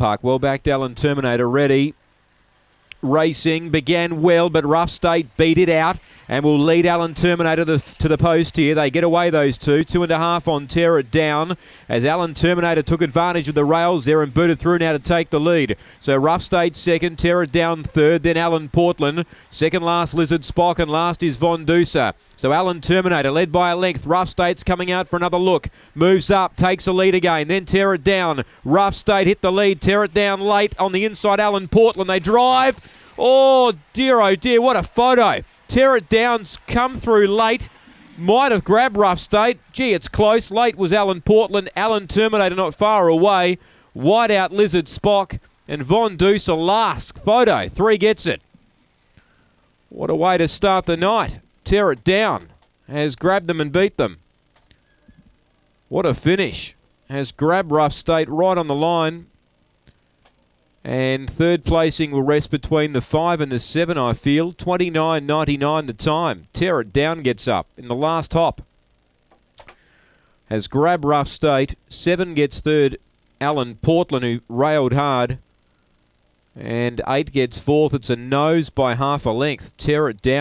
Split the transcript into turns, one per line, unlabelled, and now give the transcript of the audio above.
Park. Well backed Alan Terminator ready. Racing began well, but Rough State beat it out and will lead Alan Terminator to the, to the post here. They get away those two. Two and a half on Tear It Down as Alan Terminator took advantage of the rails there and booted through now to take the lead. So Rough State second, Tear It Down third, then Alan Portland. Second last Lizard Spock and last is Von Dusa. So Alan Terminator led by a length. Rough State's coming out for another look. Moves up, takes a lead again, then tear it down. Rough State hit the lead, tear it down late on the inside. Alan Portland. They drive. Oh dear, oh dear, what a photo. Tear it down's come through late. Might have grabbed Rough State. Gee, it's close. Late was Alan Portland. Alan Terminator not far away. Wide out Lizard Spock. And Von Dusa last. Photo. Three gets it. What a way to start the night. Tear it down. Has grabbed them and beat them. What a finish. Has grabbed Rough State right on the line. And third placing will rest between the five and the seven, I feel. 29.99 the time. Tear it down gets up in the last hop. Has Grab Rough State. Seven gets third. Alan Portland, who railed hard. And eight gets fourth. It's a nose by half a length. Tear it down.